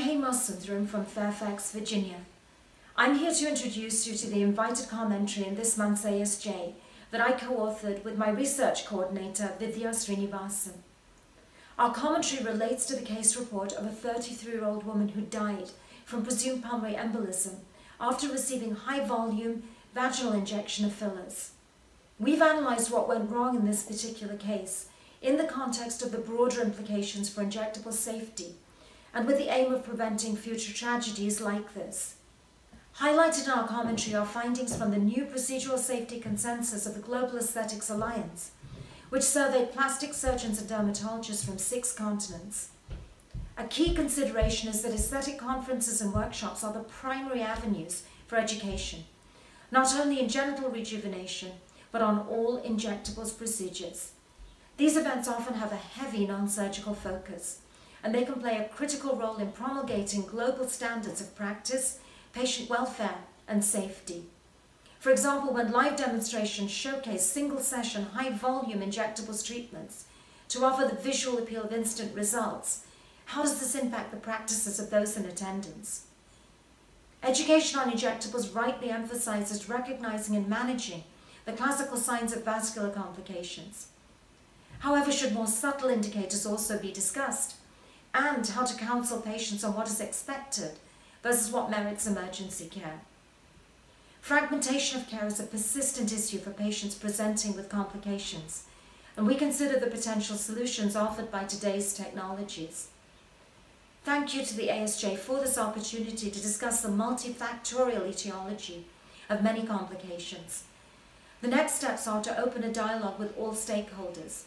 Hema Sundaram from Fairfax, Virginia. I'm here to introduce you to the invited commentary in this month's ASJ that I co-authored with my research coordinator, Vidya Srinivasan. Our commentary relates to the case report of a 33-year-old woman who died from presumed pulmonary embolism after receiving high-volume vaginal injection of fillers. We've analysed what went wrong in this particular case in the context of the broader implications for injectable safety and with the aim of preventing future tragedies like this. Highlighted in our commentary are findings from the new procedural safety consensus of the Global Aesthetics Alliance, which surveyed plastic surgeons and dermatologists from six continents. A key consideration is that aesthetic conferences and workshops are the primary avenues for education, not only in genital rejuvenation, but on all injectables procedures. These events often have a heavy non-surgical focus, and they can play a critical role in promulgating global standards of practice, patient welfare, and safety. For example, when live demonstrations showcase single-session, high-volume injectables treatments to offer the visual appeal of instant results, how does this impact the practices of those in attendance? Education on injectables rightly emphasizes recognizing and managing the classical signs of vascular complications. However, should more subtle indicators also be discussed, and how to counsel patients on what is expected versus what merits emergency care. Fragmentation of care is a persistent issue for patients presenting with complications, and we consider the potential solutions offered by today's technologies. Thank you to the ASJ for this opportunity to discuss the multifactorial etiology of many complications. The next steps are to open a dialogue with all stakeholders,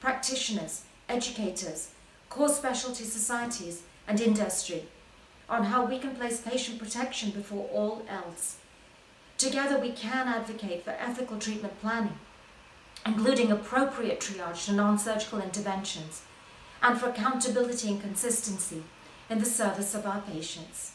practitioners, educators, core specialty societies and industry on how we can place patient protection before all else. Together we can advocate for ethical treatment planning, including appropriate triage to non-surgical interventions, and for accountability and consistency in the service of our patients.